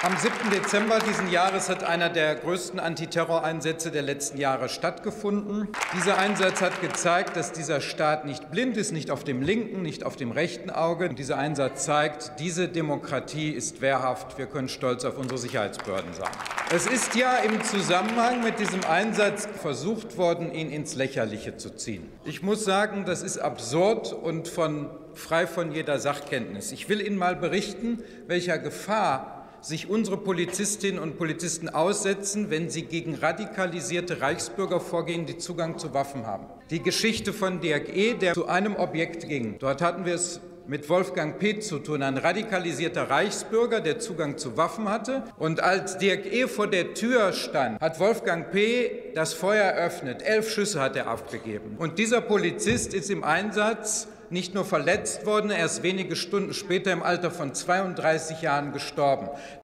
Am 7. Dezember diesen Jahres hat einer der größten Antiterroreinsätze der letzten Jahre stattgefunden. Dieser Einsatz hat gezeigt, dass dieser Staat nicht blind ist, nicht auf dem linken, nicht auf dem rechten Auge. Und dieser Einsatz zeigt, diese Demokratie ist wehrhaft. Wir können stolz auf unsere Sicherheitsbehörden sein. Es ist ja im Zusammenhang mit diesem Einsatz versucht worden, ihn ins Lächerliche zu ziehen. Ich muss sagen, das ist absurd und von, frei von jeder Sachkenntnis. Ich will Ihnen mal berichten, welcher Gefahr sich unsere Polizistinnen und Polizisten aussetzen, wenn sie gegen radikalisierte Reichsbürger vorgehen, die Zugang zu Waffen haben. Die Geschichte von Dirk E., der zu einem Objekt ging. Dort hatten wir es mit Wolfgang P. zu tun, ein radikalisierter Reichsbürger, der Zugang zu Waffen hatte. Und als Dirk E. vor der Tür stand, hat Wolfgang P. das Feuer eröffnet. Elf Schüsse hat er abgegeben. Und dieser Polizist ist im Einsatz nicht nur verletzt worden, er ist wenige Stunden später im Alter von 32 Jahren gestorben.